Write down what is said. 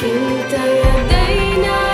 كلتا يدينا